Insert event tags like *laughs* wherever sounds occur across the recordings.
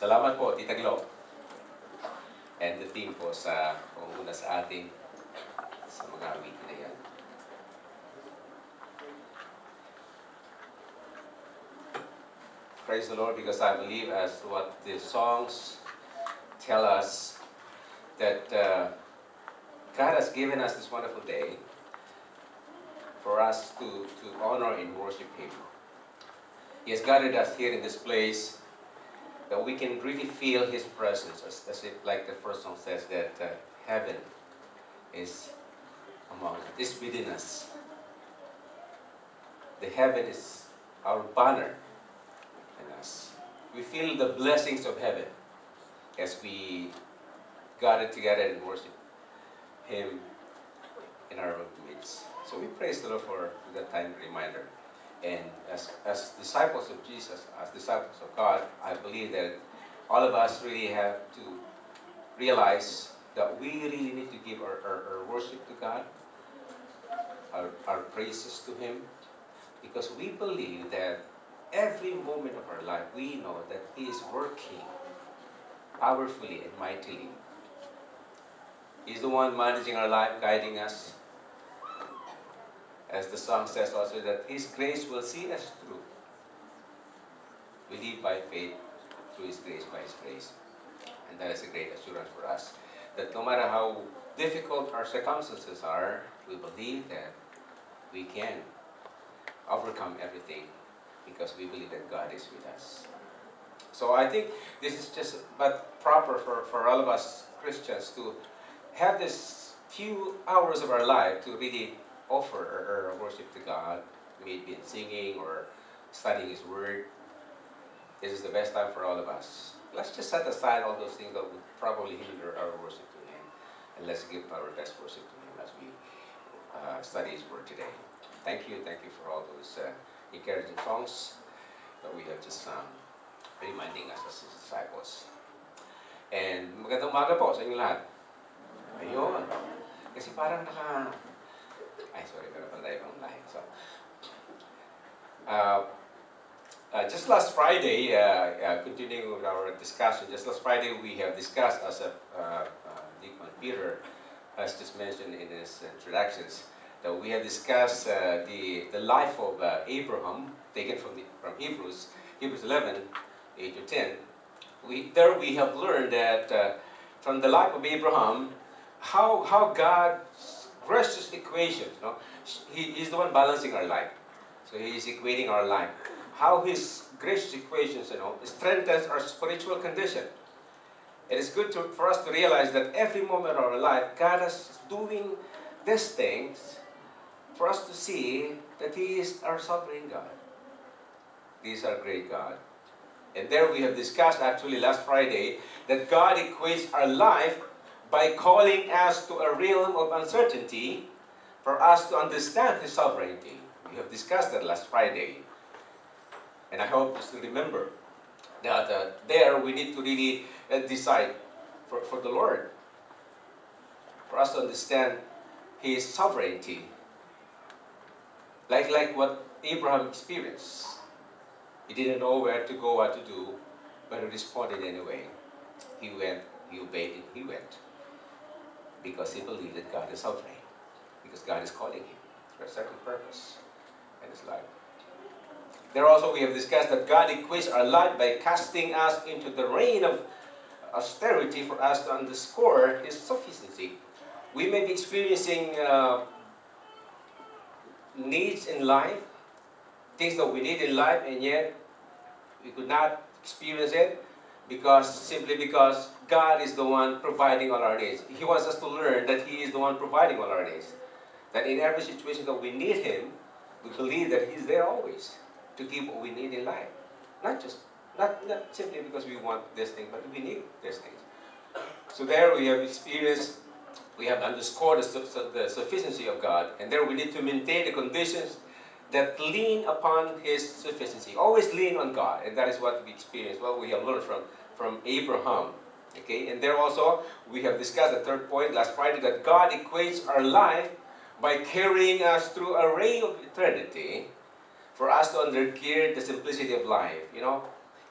Salamat po, Tita Glo. And the team po sa sa ating sa mga na yan. Praise the Lord because I believe as what the songs tell us that uh, God has given us this wonderful day for us to, to honor and worship Him. He has gathered us here in this place that we can really feel His presence, as, as it, like the first song says, that uh, heaven is among us, is within us. The heaven is our banner in us. We feel the blessings of heaven as we gather together and worship Him in our midst. So we praise the Lord for that time reminder. And as, as disciples of Jesus, as disciples of God, I believe that all of us really have to realize that we really need to give our, our, our worship to God, our, our praises to Him, because we believe that every moment of our life, we know that He is working powerfully and mightily. He's the one managing our life, guiding us. As the song says also, that His grace will see us through. We live by faith through His grace, by His grace. And that is a great assurance for us. That no matter how difficult our circumstances are, we believe that we can overcome everything because we believe that God is with us. So I think this is just but proper for, for all of us Christians to have this few hours of our life to really offer our worship to God, maybe in singing or studying His Word. This is the best time for all of us. Let's just set aside all those things that would probably hinder our worship to Him, and let's give our best worship to Him as we uh, study His Word today. Thank you, thank you for all those uh, encouraging songs that we have just sung, reminding us as His disciples. And magandang umaga po sa inyo lahat. Ayun. Kasi parang naka... Ay, sorry. So, uh, uh, just last Friday, uh, uh, continuing with our discussion, just last Friday we have discussed, as uh, uh, Dickman Peter has just mentioned in his introductions, that we have discussed uh, the, the life of Abraham, taken from, the, from Hebrews, Hebrews 11, 8 to 10. We, there we have learned that from the life of Abraham, how, how God's gracious equations, know, he is the one balancing our life. So he is equating our life. How his gracious equations, you know, strengthens our spiritual condition. It is good to, for us to realize that every moment of our life, God is doing these things for us to see that He is our sovereign God. He is our great God. And there we have discussed actually last Friday that God equates our life by calling us to a realm of uncertainty for us to understand His sovereignty. We have discussed that last Friday. And I hope you still remember that uh, there we need to really uh, decide for, for the Lord, for us to understand His sovereignty. Like, like what Abraham experienced. He didn't know where to go, what to do, but he responded anyway. He went, he obeyed, and he went. Because he believed that God is sovereign. Because God is calling him for a certain purpose in his life. There also we have discussed that God equips our life by casting us into the reign of austerity for us to underscore His sufficiency. We may be experiencing uh, needs in life, things that we need in life, and yet we could not experience it because simply because God is the one providing all our needs. He wants us to learn that He is the one providing all our needs. That in every situation that we need Him, we believe that He's there always to give what we need in life. Not just, not, not simply because we want this thing, but we need this thing. So there we have experienced, we have underscored the, the sufficiency of God, and there we need to maintain the conditions that lean upon His sufficiency. Always lean on God, and that is what we experience, what we have learned from, from Abraham. Okay, and there also we have discussed the third point last Friday that God equates our life by carrying us through a ray of eternity for us to undergird the simplicity of life. You know,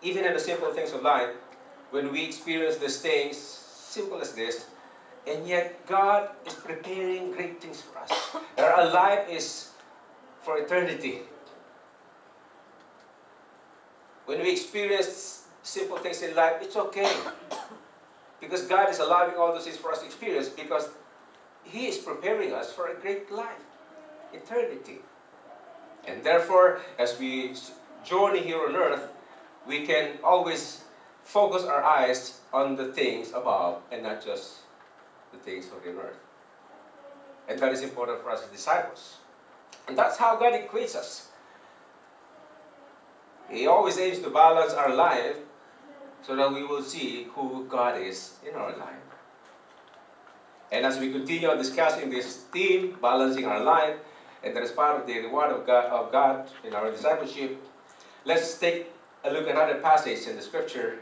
even in the simple things of life, when we experience these things, simple as this, and yet God is preparing great things for us. Our life is for eternity. When we experience simple things in life, it's okay. Because God is allowing all those things for us to experience because He is preparing us for a great life, eternity. And therefore, as we journey here on earth, we can always focus our eyes on the things above and not just the things of the earth. And that is important for us as disciples. And that's how God equates us. He always aims to balance our life so that we will see who God is in our life. And as we continue on discussing this theme, balancing our life, and that is part of the Word of God, of God in our discipleship, let's take a look at another passage in the Scripture.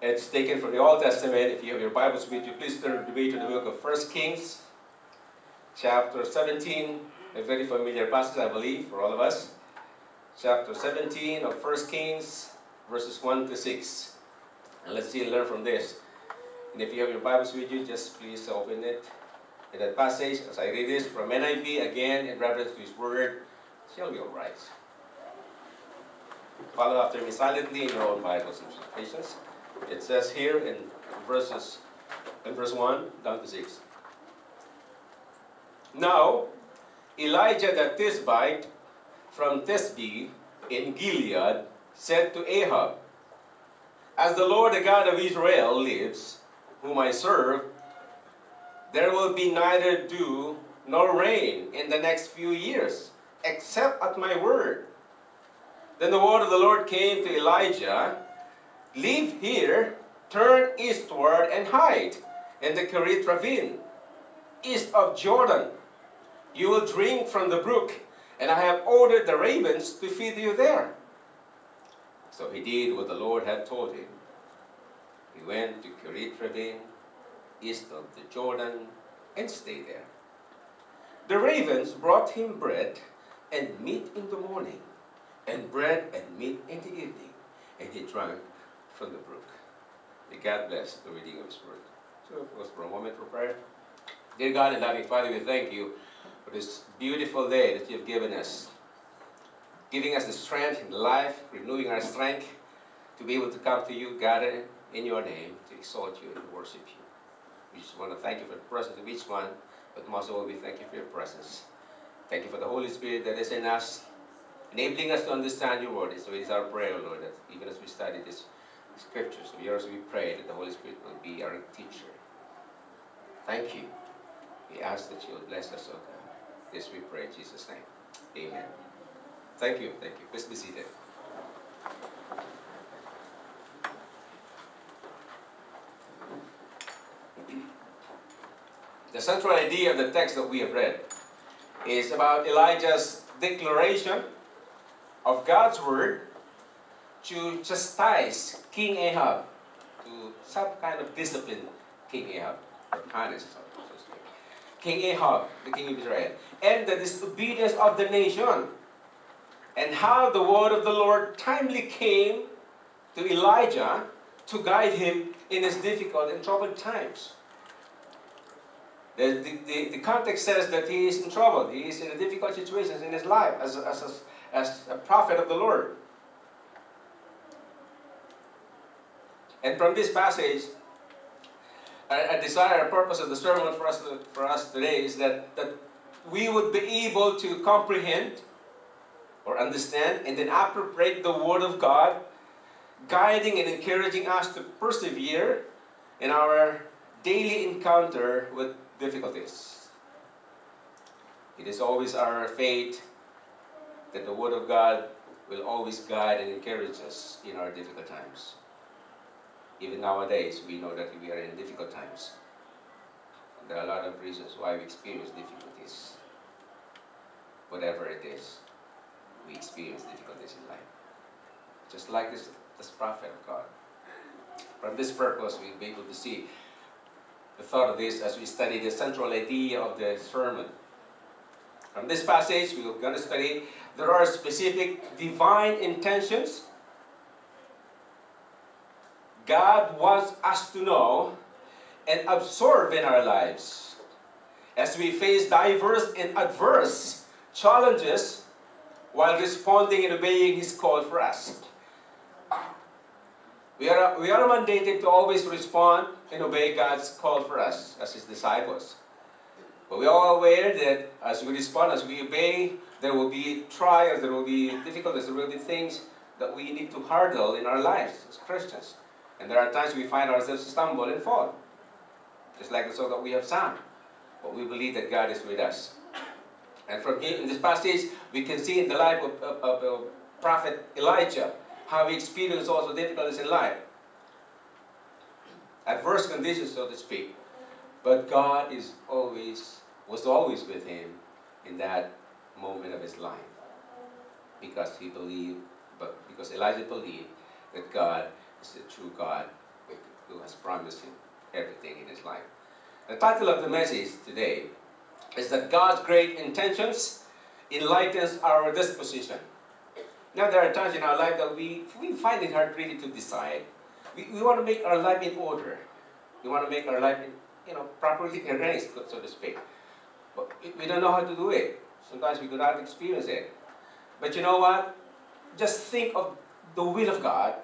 It's taken from the Old Testament. If you have your Bibles with you, please turn to me to the book of 1 Kings, chapter 17, a very familiar passage, I believe, for all of us. Chapter 17 of 1 Kings, verses 1 to 6. And let's see and learn from this. And if you have your Bibles with you, just please open it. In that passage, as I read this from NIV, again in reference to His Word, shall be all right. Follow after me silently in your own Bibles and patience. It says here in verses, in verse 1 down to 6. Now, Elijah the Tishbite from Tishbe in Gilead said to Ahab, As the Lord the God of Israel lives, whom I serve, there will be neither dew nor rain in the next few years, except at my word. Then the word of the Lord came to Elijah, Leave here, turn eastward and hide in the Kerith ravine, east of Jordan. You will drink from the brook, and I have ordered the ravens to feed you there. So he did what the Lord had told him. He went to Kerith ravine, east of the Jordan, and stayed there. The ravens brought him bread and meat in the morning, and bread and meat in the evening, and he drank from the brook. May God bless the reading of His Word. So, of course, for a moment for prayer. Dear God and loving Father, we thank you for this beautiful day that you have given us, giving us the strength in life, renewing our strength to be able to come to you, gather in your name, to exalt you and worship you. We just want to thank you for the presence of each one, but most of all, we thank you for your presence. Thank you for the Holy Spirit that is in us, enabling us to understand your word. So it is our prayer, Lord, that even as we study this scriptures of yours, we pray that the Holy Spirit will be our teacher. Thank you. We ask that you will bless us, O God. This we pray in Jesus' name. Amen. Thank you. Thank you. Please be seated. The central idea of the text that we have read is about Elijah's declaration of God's word to chastise King Ahab, to some kind of discipline King Ahab. King Ahab, the king of Israel, and the disobedience of the nation, and how the word of the Lord timely came to Elijah to guide him in his difficult and troubled times. The, the, the, the, context says that he is in trouble. He is in a difficult situation in his life as a, as a, as a prophet of the Lord. And from this passage, a, a desire, a purpose of the sermon for us, for us today is that, that we would be able to comprehend or understand and then appropriate the Word of God, guiding and encouraging us to persevere in our daily encounter with difficulties. It is always our faith that the Word of God will always guide and encourage us in our difficult times. Even nowadays, we know that we are in difficult times. There are a lot of reasons why we experience difficulties. Whatever it is, we experience difficulties in life. Just like this, this prophet of God. From this purpose, we'll be able to see the thought of this as we study the central idea of the sermon. From this passage, we're going to study there are specific divine intentions God wants us to know and absorb in our lives. As we face diverse and adverse challenges while responding and obeying His call for us. We are, we are mandated to always respond and obey God's call for us as His disciples. But we are aware that as we respond, as we obey, there will be trials, there will be difficulties, there will be things that we need to hurdle in our lives as Christians. And there are times we find ourselves stumble and fall. Just like the song that we have sung. But we believe that God is with us. And from here, in this passage, we can see in the life of, of, of, Prophet Elijah how he experienced also difficulties in life. Adverse conditions, so to speak. But God is always, was always with him in that moment of his life. Because he believed, but because Elijah believed that God is the true God who has promised him everything in his life. The title of the message today is that God's great intentions enlightens our disposition. Now there are times in our life that we, we find it hard really to decide. We, we want to make our life in order. We want to make our life, in, you know, properly *laughs* arranged, so to speak. But we don't know how to do it. Sometimes we do not experience it. But you know what? Just think of the will of God.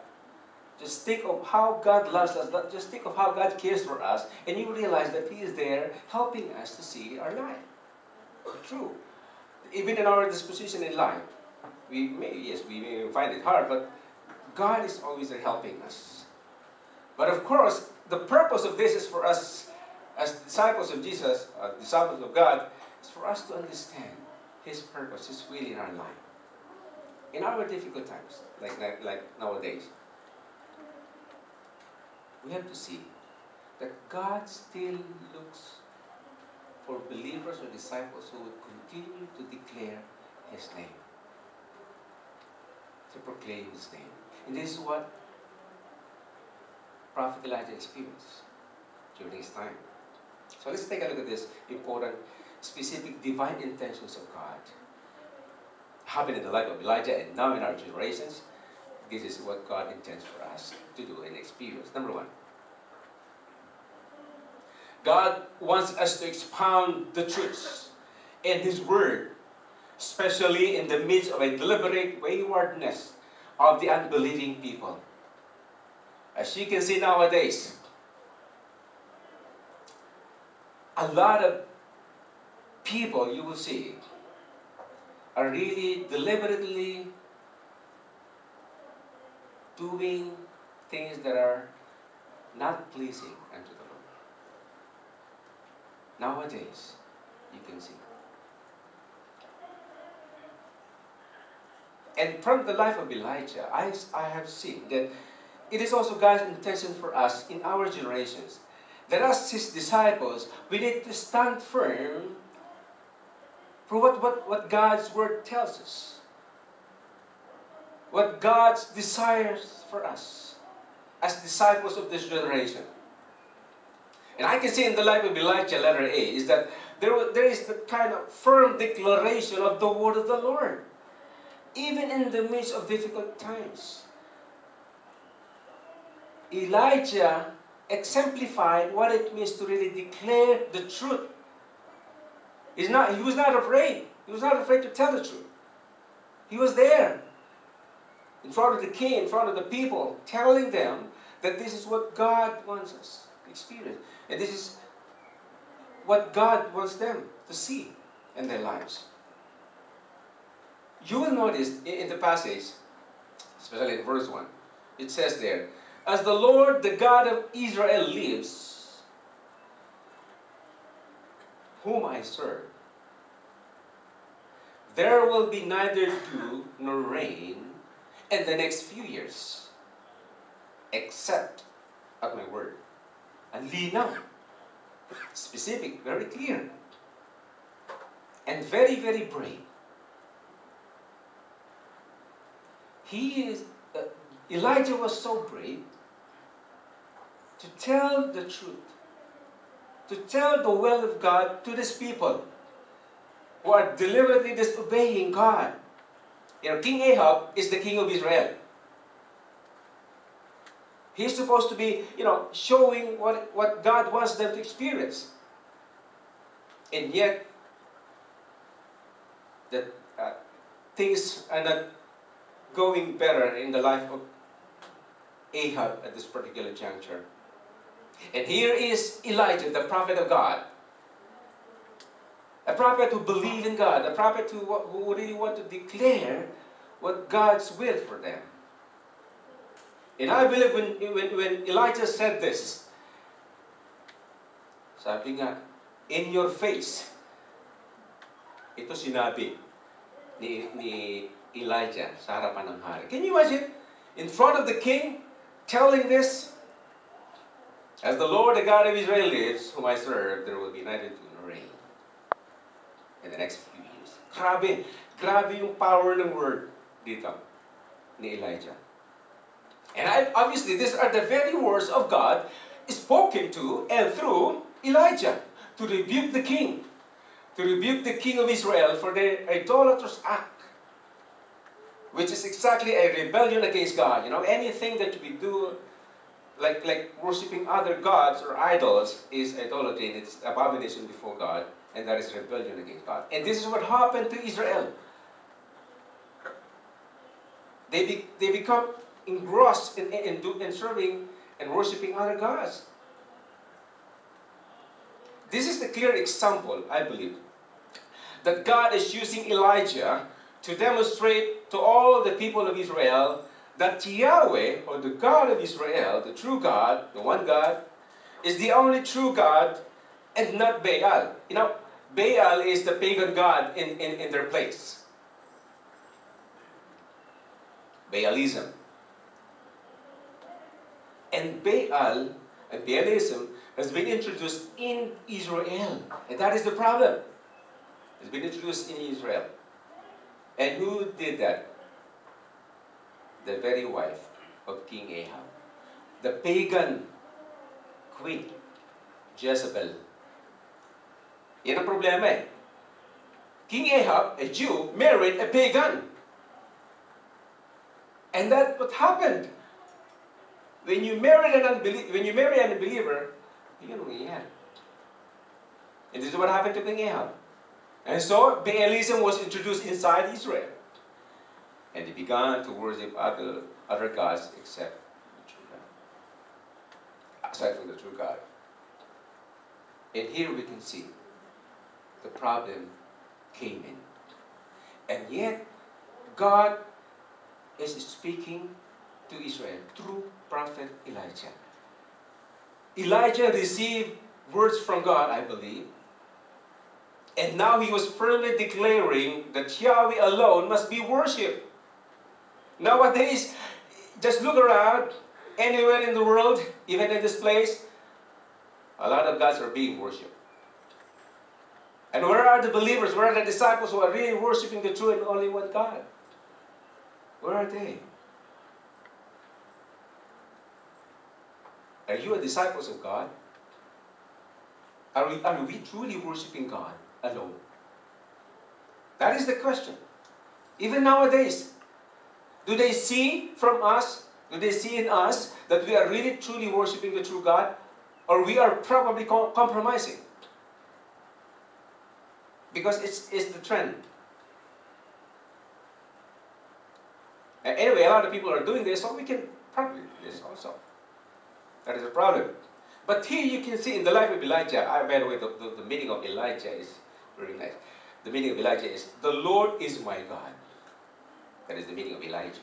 Just think of how God loves us. Just think of how God cares for us. And you realize that He is there helping us to see our life. True. Even in our disposition in life, we may, yes, we may find it hard, but God is always there helping us. But of course, the purpose of this is for us as disciples of Jesus, uh, disciples of God, is for us to understand His purpose, His will in our life. In our difficult times, like, like, like nowadays, we have to see that God still looks for believers or disciples who would continue to declare His name to proclaim his name. And this is what Prophet Elijah experienced during his time. So let's take a look at this important, specific divine intentions of God. Happened in the life of Elijah and now in our generations. This is what God intends for us to do and experience. Number one, God wants us to expound the truths in His Word especially in the midst of a deliberate waywardness of the unbelieving people. As you can see nowadays, a lot of people you will see are really deliberately doing things that are not pleasing unto the Lord. Nowadays, you can see. And from the life of Elijah, I, I have seen that it is also God's intention for us in our generations that as His disciples, we need to stand firm for what, what, what God's Word tells us. What God desires for us as disciples of this generation. And I can see in the life of Elijah, letter A, is that there, there is the kind of firm declaration of the word of the Lord even in the midst of difficult times. Elijah exemplified what it means to really declare the truth. He's not, he was not afraid. He was not afraid to tell the truth. He was there in front of the king, in front of the people, telling them that this is what God wants us to experience. And this is what God wants them to see in their lives you will notice in the passage, especially in verse 1, it says there, As the Lord, the God of Israel lives, whom I serve, there will be neither dew nor rain in the next few years, Accept at my word. And linaw. Specific, very clear. And very, very brave. he is, uh, Elijah was so brave to tell the truth, to tell the will of God to these people who are deliberately disobeying God. You know, King Ahab is the king of Israel. He's supposed to be, you know, showing what, what God wants them to experience. And yet, that uh, things are not going better in the life of Ahab at this particular juncture. And here is Elijah, the prophet of God. A prophet who believed in God, a prophet who, who really want to declare what God's will for them. And I believe when, when, when Elijah said this, sabi nga, in your face, ito sinabi ni, ni Elijah sa harapan ng hari. Can you imagine? In front of the king, telling this, As the Lord, the God of Israel lives, whom I serve, there will be neither dew nor rain in the next few years. Grabe, grabe yung power ng word dito ni Elijah. And I, obviously, these are the very words of God spoken to and through Elijah to rebuke the king, to rebuke the king of Israel for their idolatrous act, which is exactly a rebellion against God. You know, anything that we do like like worshiping other gods or idols is idolatry and it's abomination before God and that is rebellion against God. And this is what happened to Israel. They, be, they become engrossed in, in, in serving and worshiping other gods. This is the clear example, I believe, that God is using Elijah to demonstrate to all the people of Israel that Yahweh, or the God of Israel, the true God, the one God, is the only true God and not Baal. You know, Baal is the pagan god in, in, in their place. Baalism. And Baal and Baalism has been introduced in Israel. And that is the problem. It's been introduced in Israel. And who did that? the very wife of King Ahab, the pagan queen, Jezebel. Yan ang problema eh. King Ahab, a Jew, married a pagan. And that's what happened. When you marry an unbeliever, when you marry an unbeliever, yun ang nangyayari. And this is what happened to King Ahab. And so Baalism was introduced inside Israel. And they began to worship other, other gods except the true God. Aside from the true God. And here we can see the problem came in. And yet, God is speaking to Israel through prophet Elijah. Elijah received words from God, I believe. And now he was firmly declaring that Yahweh alone must be worshipped. Nowadays, just look around, anywhere in the world, even in this place, a lot of gods are being worshipped. And where are the believers? Where are the disciples who are really worshiping the true and only one God? Where are they? Are you a disciples of God? Are we, are we truly worshiping God alone? That is the question. Even nowadays, do they see from us, do they see in us that we are really truly worshiping the true God? Or we are probably com compromising? Because it's, it's the trend. And anyway, a lot of people are doing this, so we can probably do this also. That is a problem. But here you can see in the life of Elijah, I, by the way, the, the, the meaning of Elijah is very nice. The meaning of Elijah is, the Lord is my God. That is the meaning of Elijah.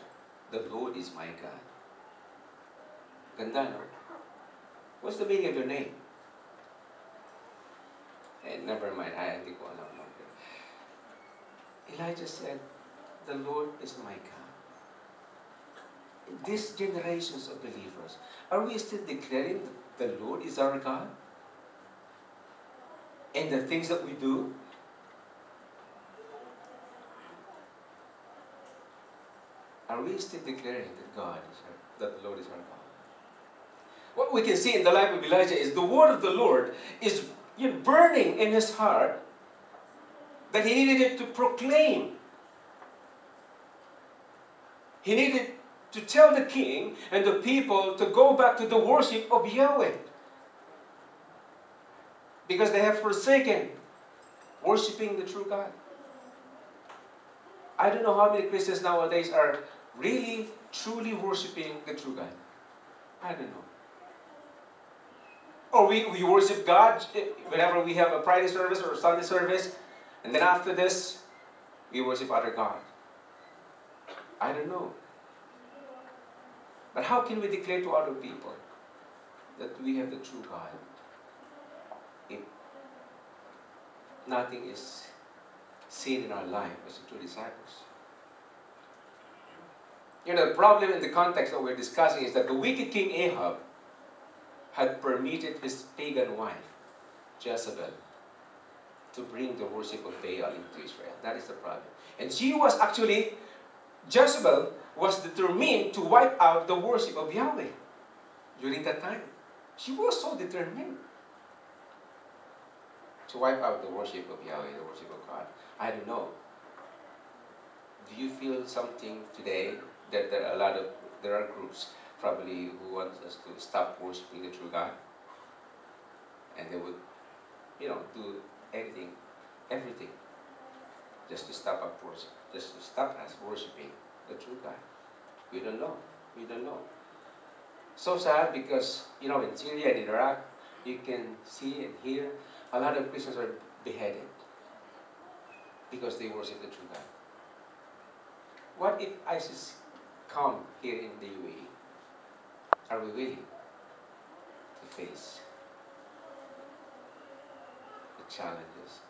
The Lord is my God. Gandana. What's the meaning of your name? And eh, never mind, I alam. Elijah said, the Lord is my God. These generations of believers, are we still declaring that the Lord is our God? And the things that we do Are we still declaring that God is our, that the Lord is our God? What we can see in the life of Elijah is the word of the Lord is burning in his heart that he needed to proclaim. He needed to tell the king and the people to go back to the worship of Yahweh. Because they have forsaken worshiping the true God. I don't know how many Christians nowadays are really, truly worshiping the true God. I don't know. Or we, we worship God whenever we have a Friday service or Sunday service, and then after this, we worship other God. I don't know. But how can we declare to other people that we have the true God if nothing is seen in our life as the true disciples? You know, the problem in the context that we're discussing is that the wicked king Ahab had permitted his pagan wife, Jezebel, to bring the worship of Baal into Israel. That is the problem. And she was actually, Jezebel was determined to wipe out the worship of Yahweh during that time. She was so determined to wipe out the worship of Yahweh, the worship of God. I don't know. Do you feel something today that there are a lot of there are groups probably who want us to stop worshiping the true God, and they would, you know, do anything, everything, just to stop us worship, just to stop us worshiping the true God. We don't know. We don't know. So sad because you know in Syria and Iraq, you can see and hear a lot of Christians are beheaded because they worship the true God. What if ISIS come here in the UAE? Are we willing to face challenges?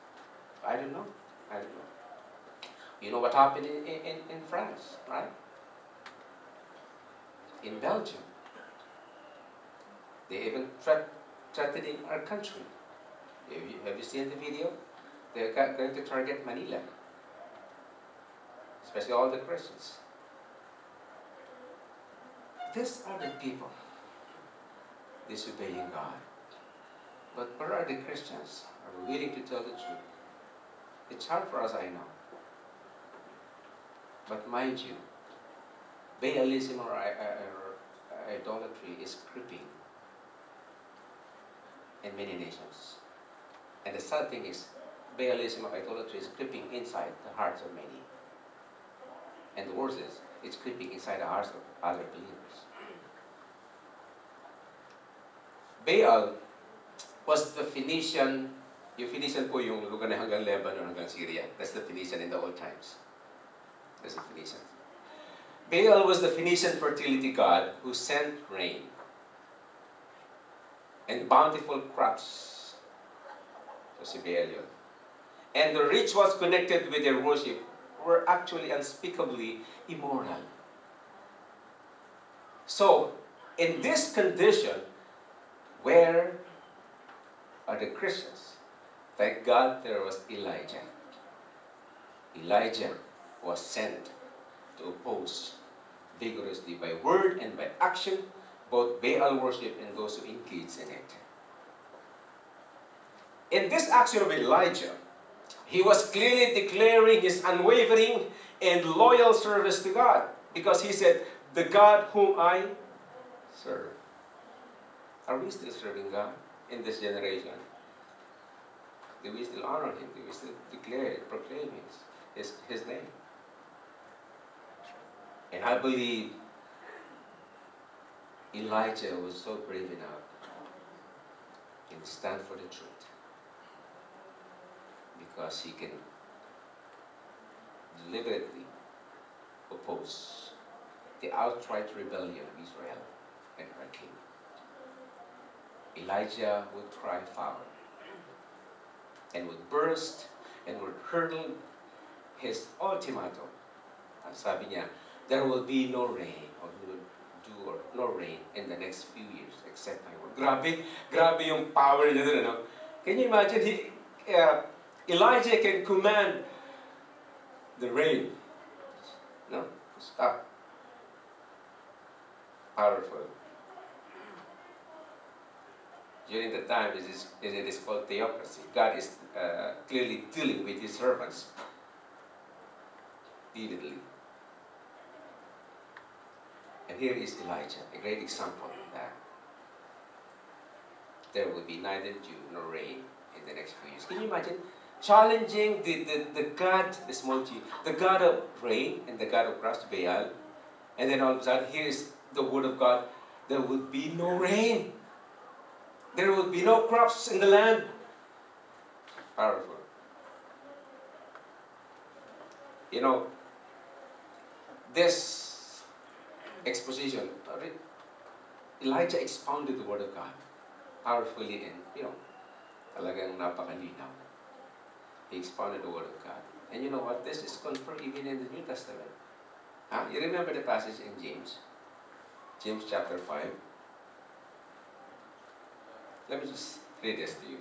I don't know. I don't know. You know what happened in, in, in France, right? In Belgium. They even threat, threatening our country. Have you, have you seen the video? They're going to target Manila, especially all the Christians. These are the people disobeying God. But where are the Christians? Are we willing to tell the truth? It's hard for us, I know. But mind you, Baalism or, idolatry is creeping in many nations. And the sad thing is, Baalism or idolatry is creeping inside the hearts of many. And the worst is, it's creeping inside the hearts of other believers. Baal was the Phoenician, yung Phoenician po yung lugar na hanggang Lebanon, hanggang Syria. That's the Phoenician in the old times. That's the Phoenician. Baal was the Phoenician fertility god who sent rain and bountiful crops. So si Baal yun. And the rituals connected with their worship were actually unspeakably immoral. So, in this condition, where are the Christians? Thank God there was Elijah. Elijah was sent to oppose vigorously by word and by action both Baal worship and those who engage in it. In this action of Elijah, he was clearly declaring his unwavering and loyal service to God because he said, The God whom I serve. Are we still serving God in this generation? Do we still honor Him? Do we still declare it, proclaim His, His, His name? And I believe Elijah was so brave enough to stand for the truth because he can deliberately oppose the outright rebellion of Israel and her king. Elijah would cry foul and would burst and would hurl his ultimatum. Ang sabi niya, there will be no rain or dew or no rain in the next few years except my word. Grabe, grabe yung power niya ano? Can you imagine, he, uh, Elijah can command the rain, no? Stop. Powerful during the time it is, it is called theocracy. God is uh, clearly dealing with his servants vividly. And here is Elijah, a great example of that. There will be neither dew nor rain in the next few years. Can you imagine challenging the, the, the God, the small g, the God of rain and the God of crops, Baal, and then all of a sudden here is the word of God, there would be no rain. There would be no crops in the land. Powerful. You know, this exposition, uh, Elijah expounded the Word of God powerfully and, you know, talagang napakalinaw. He expounded the Word of God. And you know what? This is confirmed even in the New Testament. Huh? You remember the passage in James? James chapter 5. Let me just read this to you.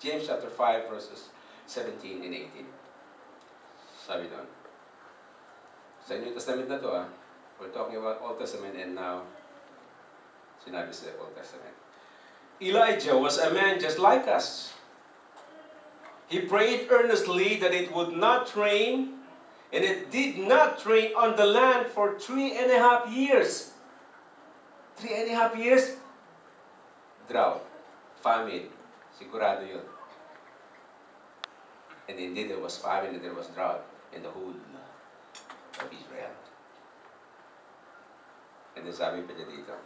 James chapter 5 verses 17 and 18. Sabi doon. Sa New Testament na to ah. We're talking about Old Testament and now sinabi sa Old Testament. Elijah was a man just like us. He prayed earnestly that it would not rain, and it did not rain on the land for three and a half years. Three and a half years? Drought, famine, sigurado yun. And indeed there was famine and there was drought in the whole of Israel. And then sabi pa dito,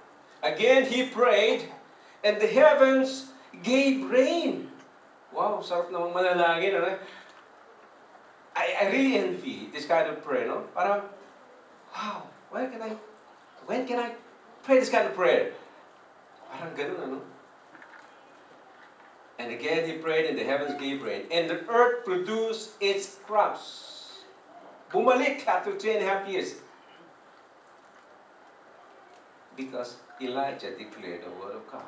Again he prayed, and the heavens gave rain. Wow, sarap namang manalangin. Ano? I, I really envy this kind of prayer, no? Parang, wow, when can I, when can I pray this kind of prayer? Parang ganun, ano? And again he prayed, and the heavens gave rain, and the earth produced its crops. Bumalik after three and a half years. Because Elijah declared the word of God.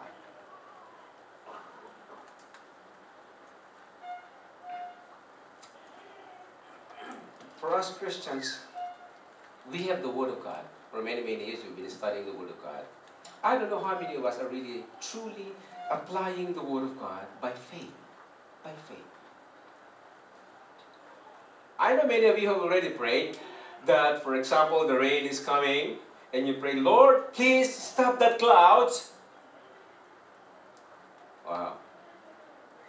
For us Christians, we have the Word of God. For many, many years we've been studying the Word of God. I don't know how many of us are really, truly applying the Word of God by faith. By faith. I know many of you have already prayed that, for example, the rain is coming, and you pray, Lord, please stop that clouds. Wow.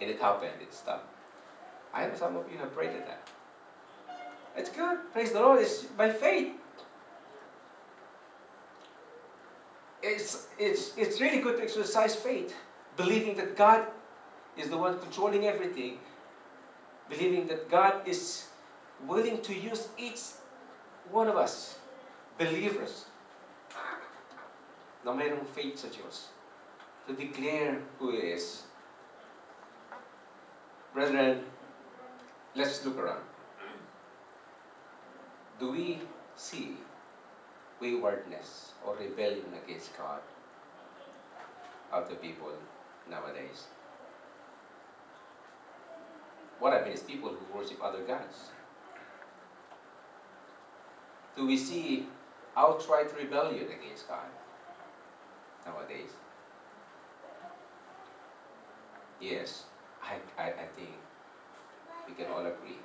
And it happened, it stopped. I know some of you have prayed that. It's good. Praise the Lord. It's by faith. It's, it's, it's really good to exercise faith, believing that God is the one controlling everything, believing that God is willing to use each one of us, believers, na mayroong faith sa Diyos, to declare who He is. Brethren, let's look around. Do we see waywardness or rebellion against God of the people nowadays? What I mean is people who worship other gods. Do we see outright rebellion against God nowadays? Yes, I, I, I think we can all agree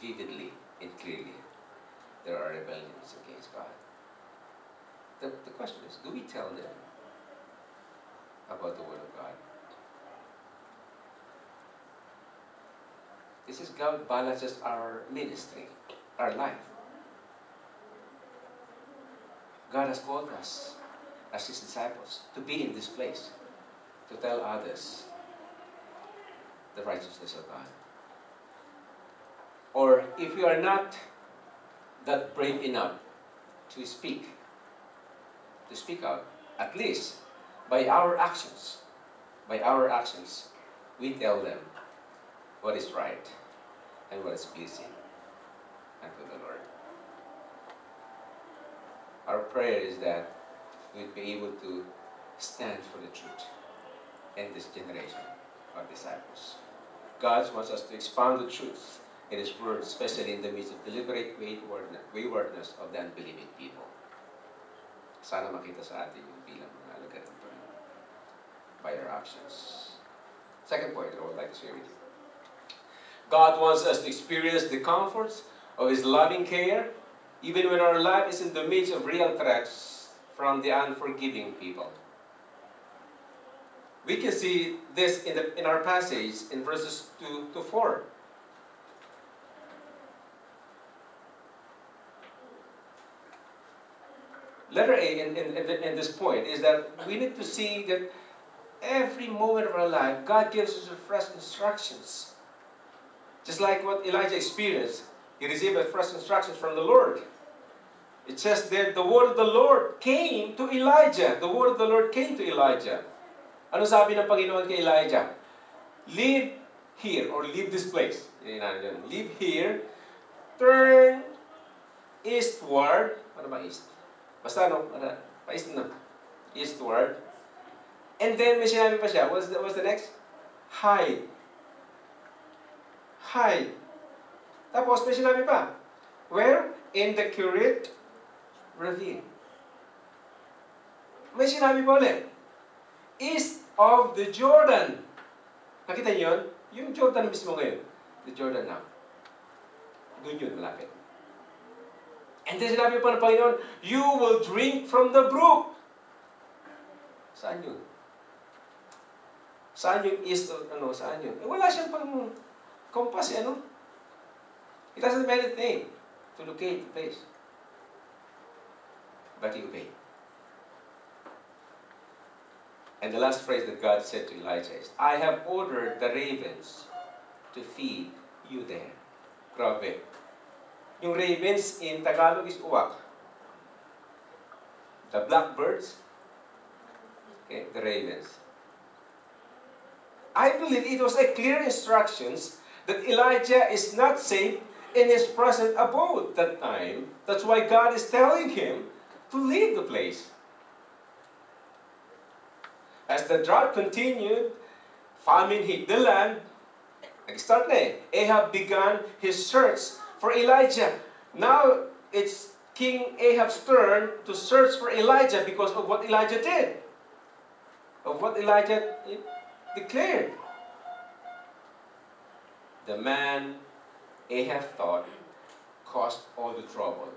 vividly and clearly there are rebellions against God. The, the question is, do we tell them about the Word of God? This is God balances our ministry, our life. God has called us as His disciples to be in this place, to tell others the righteousness of God. Or if you are not that brave enough to speak, to speak out, at least by our actions, by our actions, we tell them what is right and what is pleasing unto the Lord. Our prayer is that we'd be able to stand for the truth in this generation of disciples. God wants us to expound the truth in His Word, especially in the midst of deliberate waywardness of the unbelieving people. Sana makita sa atin yung bilang mga alagad ng Panginoon by our actions. Second point I would like to share with you. God wants us to experience the comforts of His loving care, even when our life is in the midst of real threats from the unforgiving people. We can see this in, the, in our passage in verses 2 to 4. Letter A in, in, in this point is that we need to see that every moment of our life, God gives us fresh instructions. Just like what Elijah experienced, he received fresh instructions from the Lord. It says that the word of the Lord came to Elijah. The word of the Lord came to Elijah. Ano sabi ng Panginoon kay Elijah? Live here or leave this place. Live here. Turn eastward. Ano ba east? Basta? Ano? Pa-east na. Eastward. And then may sinabi pa siya. What's the, what's the next? Hide. Hide. Tapos may sinabi pa. Where? In the Kurit ravine. May sinabi pa ulit. East of the Jordan. Nakita niyo yun? Yung Jordan mismo ngayon. The Jordan now. Doon yun, malapit. And then sinabi pa ng Panginoon, You will drink from the brook. Saan yun? Saan yung east ano, saan yun? Eh, wala siyang pang compass, eh, ano? It doesn't matter thing to locate the place. But he obeyed. And the last phrase that God said to Elijah is, I have ordered the ravens to feed you there. Grabe. Yung ravens in Tagalog is uwak. The blackbirds, okay, the ravens. I believe it was a clear instructions that Elijah is not safe in his present abode that time. That's why God is telling him to leave the place. As the drought continued, famine hit the land. Eh. Ahab began his search for Elijah. Now, it's King Ahab's turn to search for Elijah because of what Elijah did. Of what Elijah declared. The man Ahab thought caused all the trouble.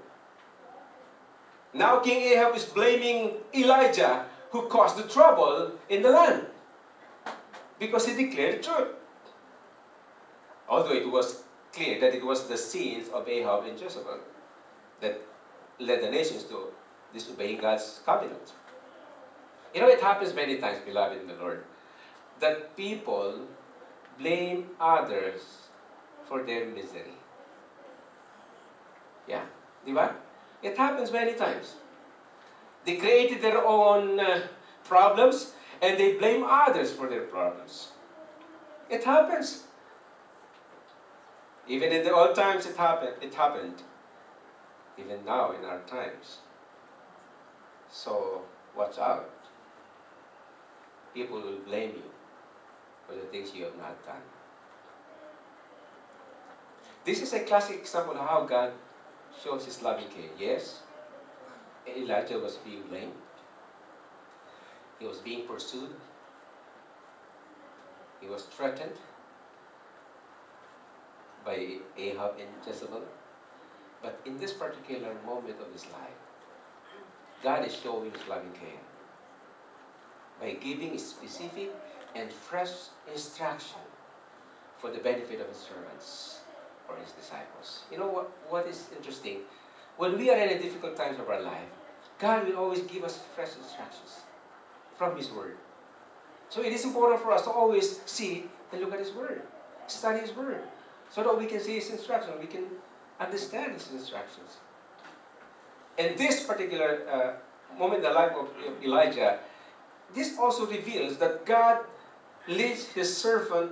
Now King Ahab is blaming Elijah who caused the trouble in the land because he declared truth. Although it was clear that it was the sins of Ahab and Jezebel that led the nations to disobeying God's covenant. You know, it happens many times, beloved in the Lord, that people blame others for their misery. Yeah, di ba? It happens many times. They created their own uh, problems and they blame others for their problems. It happens. Even in the old times, it happened. It happened. Even now, in our times. So, watch out. People will blame you for the things you have not done. This is a classic example of how God shows His loving care. Yes, Elijah was being blamed. He was being pursued. He was threatened by Ahab and Jezebel. But in this particular moment of his life, God is showing his loving care by giving specific and fresh instruction for the benefit of his servants or his disciples. You know what, what is interesting? When we are in a difficult times of our life, God will always give us fresh instructions from His Word. So it is important for us to always see and look at His Word, study His Word, so that we can see His instructions, we can understand His instructions. And this particular uh, moment in the life of Elijah, this also reveals that God leads His servant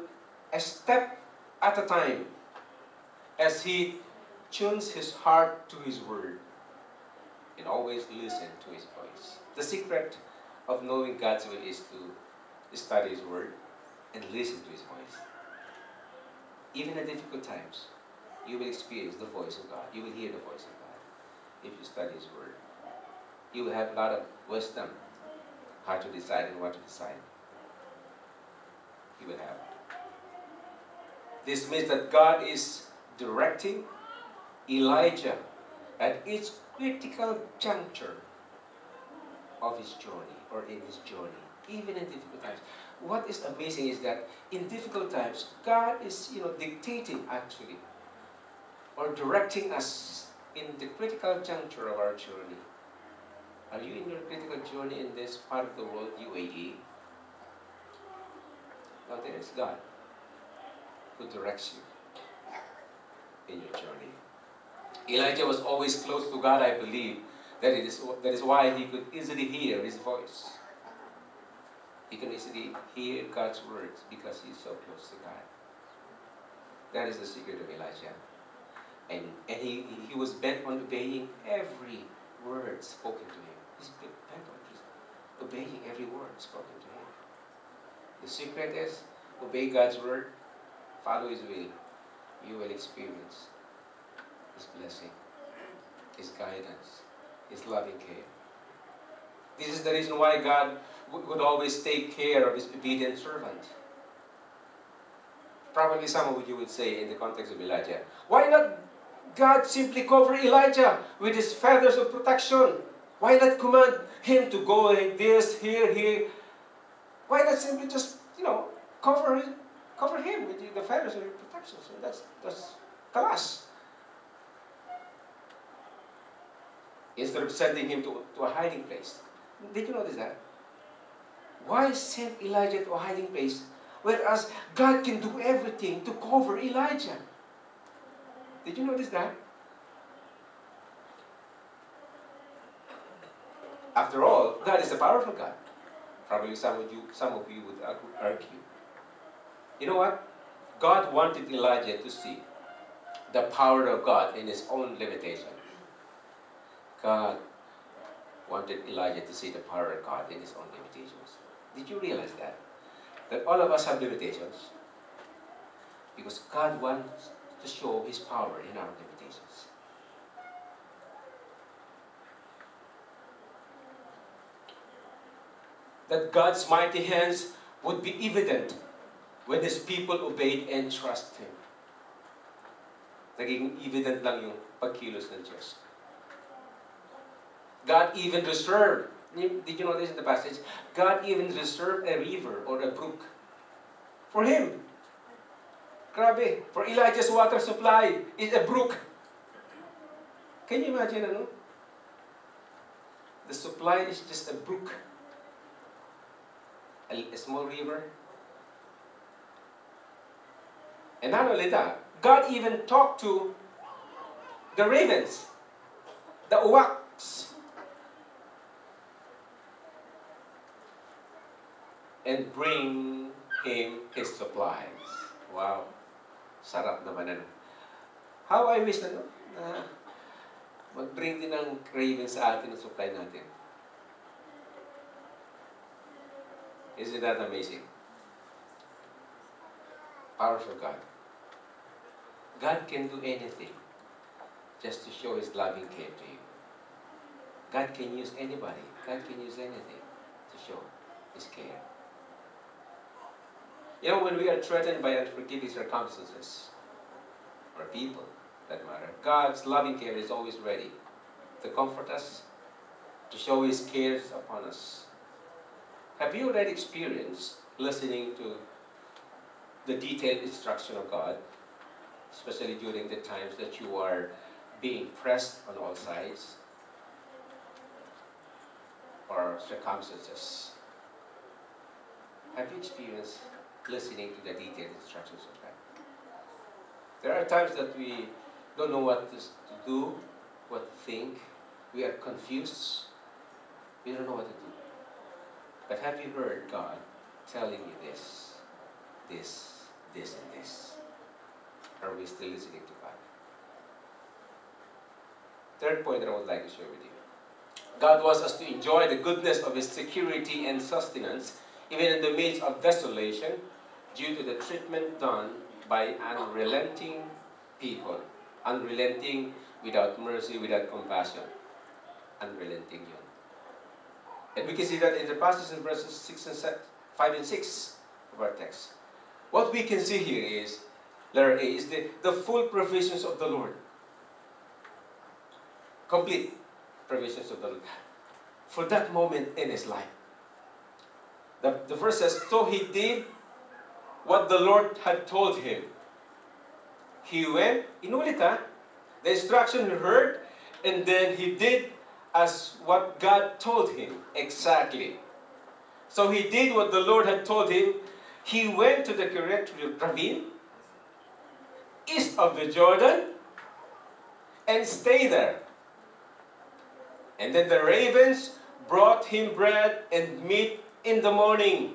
a step at a time as He tunes his heart to His Word and always listen to His voice. The secret of knowing God's will is to study His Word and listen to His voice. Even in difficult times, you will experience the voice of God. You will hear the voice of God if you study His Word. You will have a lot of wisdom how to decide and what to decide. You will have. This means that God is directing Elijah at each critical juncture of his journey or in his journey, even in difficult times. What is amazing is that in difficult times, God is, you know, dictating actually or directing us in the critical juncture of our journey. Are you in your critical journey in this part of the world, UAE? No, there is God who directs you in your journey. Elijah was always close to God, I believe. That, is, that is why he could easily hear his voice. He can easily hear God's words because he's so close to God. That is the secret of Elijah. And, and he, he was bent on obeying every word spoken to him. He's bent on obeying every word spoken to him. The secret is obey God's word, follow his will. You will experience his blessing, his guidance, his loving care. This is the reason why God would always take care of his obedient servant. Probably some of you would say in the context of Elijah, why not God simply cover Elijah with his feathers of protection? Why not command him to go like this, here, here? Why not simply just, you know, cover, cover him with the feathers of your protection? So that's, that's kalas. Instead of sending him to, to a hiding place. Did you notice that? Why send Elijah to a hiding place? Whereas God can do everything to cover Elijah. Did you notice that? After all, God is a powerful God. Probably some of you, some of you would argue. You know what? God wanted Elijah to see the power of God in his own limitation. God wanted Elijah to see the power of God in his own limitations. Did you realize that? That all of us have limitations. Because God wants to show His power in our limitations. That God's mighty hands would be evident when His people obeyed and trust Him. Naging evident lang yung pagkilos ng Diyos. God even reserved, did you notice in the passage? God even reserved a river or a brook for Him Grabe, for Elijah's water supply is a brook. Can you imagine, ano? The supply is just a brook. A, a small river. And not only that, God even talked to the ravens, the uwaks, and bring him his supplies. Wow. Sarap naman ano. How I wish na, no? na mag-bring din ng craving sa atin ang supply natin. Isn't that amazing? Powerful God. God can do anything just to show His loving care to you. God can use anybody. God can use anything to show His care. You know, when we are threatened by unforgiving circumstances, or people, that matter, God's loving care is always ready to comfort us, to show His cares upon us. Have you already experienced listening to the detailed instruction of God, especially during the times that you are being pressed on all sides or circumstances? Have you experienced listening to the detailed instructions of God. There are times that we don't know what to do, what to think. We are confused. We don't know what to do. But have you heard God telling you this, this, this, and this? Are we still listening to God? Third point that I would like to share with you. God wants us to enjoy the goodness of His security and sustenance, even in the midst of desolation, due to the treatment done by unrelenting people. Unrelenting without mercy, without compassion. Unrelenting. And we can see that in the passage in verses 6 and 7, 5 and 6 of our text. What we can see here is, letter A, is the, the full provisions of the Lord. Complete provisions of the Lord. for that moment in his life. The, the verse says, So he did what the Lord had told him. He went, inulit ha, the instruction he heard, and then he did as what God told him exactly. So he did what the Lord had told him. He went to the Kerith ravine, east of the Jordan, and stayed there. And then the ravens brought him bread and meat in the morning,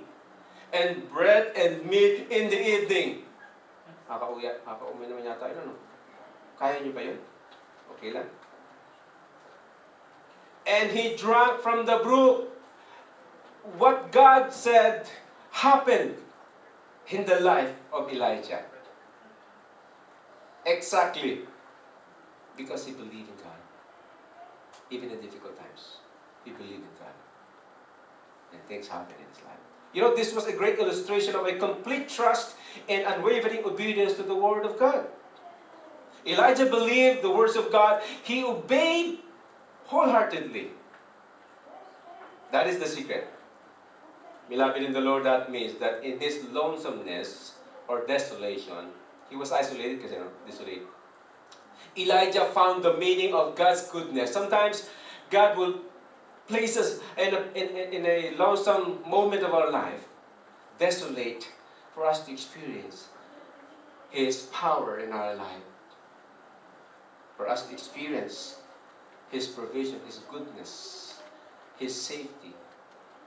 and bread and meat in the evening. Naman yata ano? Kaya niyo ba yun? Okay lang? And he drank from the brook. What God said happened in the life of Elijah. Exactly. Because he believed in God. Even in difficult times. He believed in God. And things happened in his life. You know, this was a great illustration of a complete trust and unwavering obedience to the Word of God. Elijah believed the words of God. He obeyed wholeheartedly. That is the secret. Beloved in the Lord, that means that in his lonesomeness or desolation, he was isolated because, you know, desolate. Elijah found the meaning of God's goodness. Sometimes God will place us in a, in, in a lonesome moment of our life, desolate, for us to experience His power in our life, for us to experience His provision, His goodness, His safety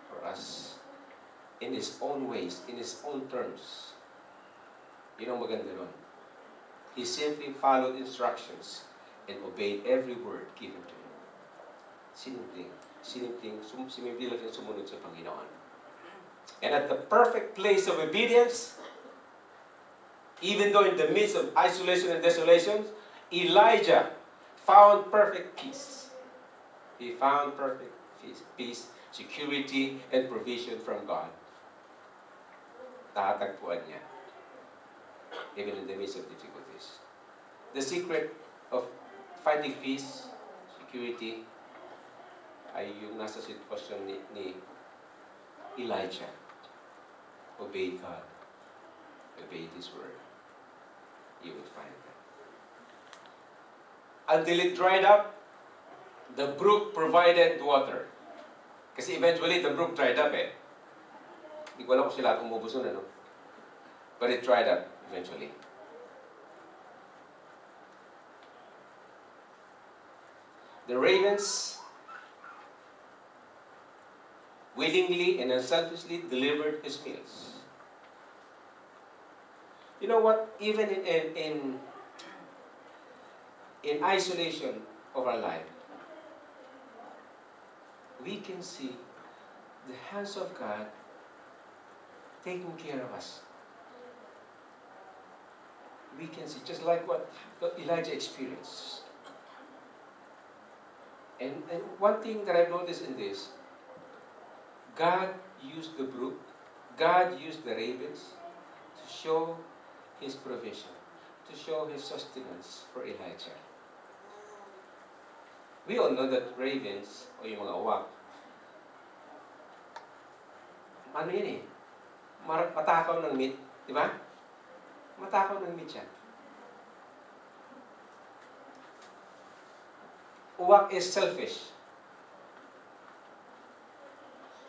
for us in His own ways, in His own terms. Yun ang maganda nun. He simply followed instructions and obeyed every word given to him. Simpleng, sum, simple lang sumunod sa Panginoon. And at the perfect place of obedience, even though in the midst of isolation and desolation, Elijah found perfect peace. He found perfect peace, peace security, and provision from God. Tatagpuan niya. Even in the midst of difficulties. The secret of finding peace, security, ay yung nasa sitwasyon ni, ni Elijah. Obey God. Obey His word. You will find. Until it dried up, the brook provided water. Kasi eventually, the brook dried up eh. Hindi ko alam kung sila umubos nun, ano? But it dried up eventually. The ravens willingly and unselfishly delivered his meals. You know what? Even in, in, in, in isolation of our life, we can see the hands of God taking care of us. We can see, just like what Elijah experienced. And, and one thing that I've noticed in this, God used the brook, God used the ravens to show His provision, to show His sustenance for Elijah. We all know that ravens, o yung mga uwak, ano yun eh, matakaw ng meat, di ba? Matakaw ng meat yan. Uwak is selfish.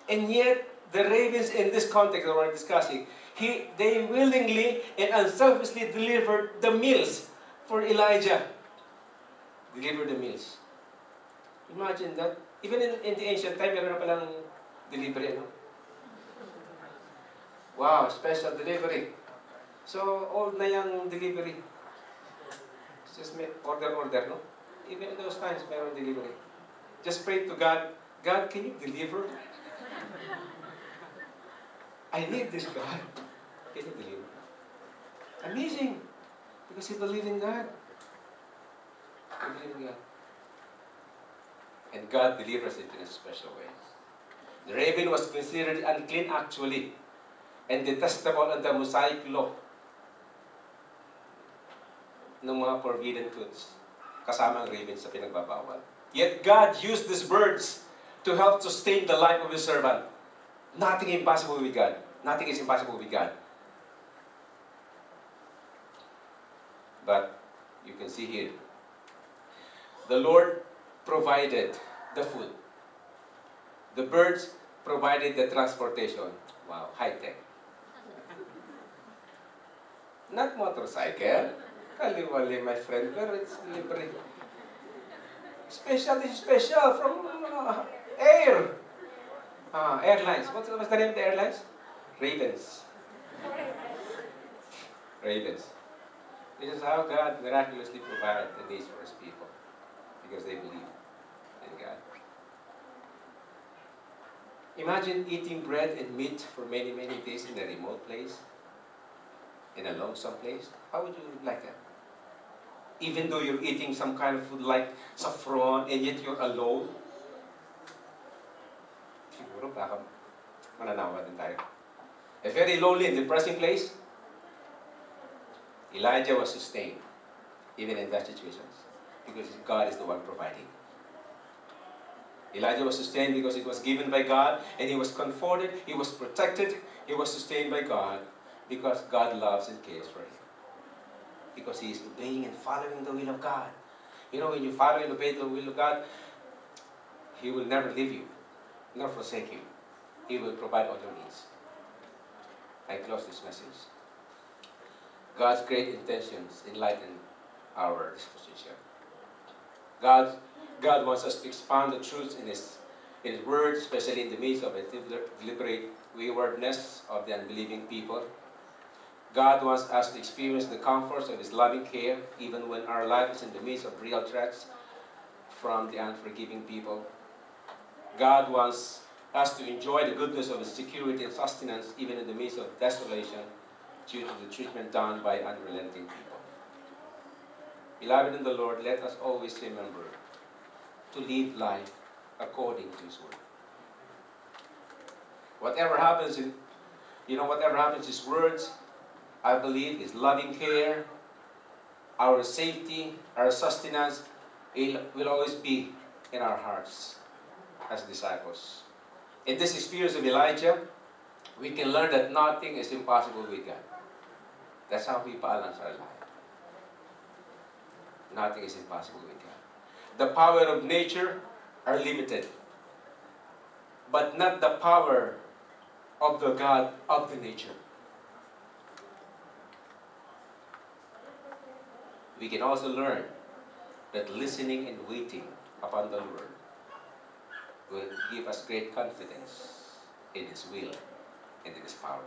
And yet, the ravens in this context that we're discussing, he, they willingly and unselfishly delivered the meals for Elijah. Delivered the meals. Imagine that. Even in, in the ancient time, meron na palang delivery, ano? Wow, special delivery. So, old na yung delivery. Just order, order, no? Even in those times, meron delivery. Just pray to God, God, can you deliver? I need this, God. Can you deliver? Amazing. Because he believed in God. He believed in God. And God delivers it in a special way. The raven was considered unclean actually and detestable under Mosaic law ng mga forbidden foods kasama ang raven sa pinagbabawal. Yet God used these birds to help sustain the life of his servant. Nothing impossible with God. Nothing is impossible with God. But you can see here, the Lord provided the food. The birds provided the transportation. Wow, high tech. Not motorcycle. Kaliwali, my friend, pero it's libre. Special is special from uh, air. Uh, airlines. What's, the name of the airlines? Ravens. Ravens. This is how God miraculously provided the needs for His people because they believe God. Imagine eating bread and meat for many, many days in a remote place, in a lonesome place. How would you like that? Even though you're eating some kind of food like saffron and yet you're alone, siguro baka mananawa din tayo. A very lonely and depressing place, Elijah was sustained, even in that situation, because God is the one providing. Elijah was sustained because it was given by God, and he was comforted, he was protected, he was sustained by God, because God loves and cares for him. Because he is obeying and following the will of God. You know, when you follow and obey the will of God, he will never leave you, nor forsake you. He will provide all your needs. I close this message. God's great intentions enlighten our disposition. God, God wants us to expand the truths in His, in His Word, especially in the midst of a deliberate waywardness of the unbelieving people. God wants us to experience the comforts of His loving care, even when our life is in the midst of real threats from the unforgiving people. God wants us to enjoy the goodness of His security and sustenance, even in the midst of desolation due to the treatment done by unrelenting people. Beloved in the Lord, let us always remember to live life according to His Word. Whatever happens in, you know, whatever happens, His words, I believe, His loving care, our safety, our sustenance, it will always be in our hearts as disciples. In this experience of Elijah, we can learn that nothing is impossible with God. That's how we balance our life. Nothing is impossible with God. The power of nature are limited, but not the power of the God of the nature. We can also learn that listening and waiting upon the Lord will give us great confidence in His will and in His power.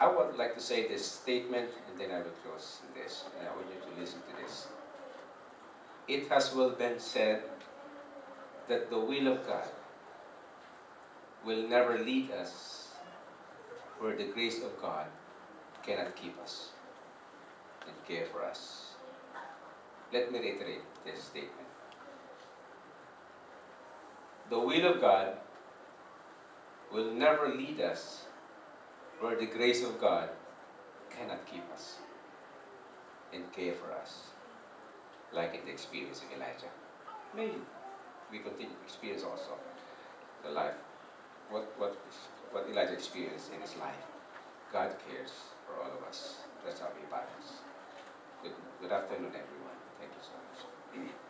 I would like to say this statement and then I will close this. And I want you to listen to this. It has well been said that the will of God will never lead us where the grace of God cannot keep us and care for us. Let me reiterate this statement. The will of God will never lead us where the grace of God cannot keep us and care for us, like in the experience of Elijah. May we continue to experience also the life, what, what, what Elijah experienced in his life. God cares for all of us. That's how we balance. Good, good afternoon, everyone. Thank you so much.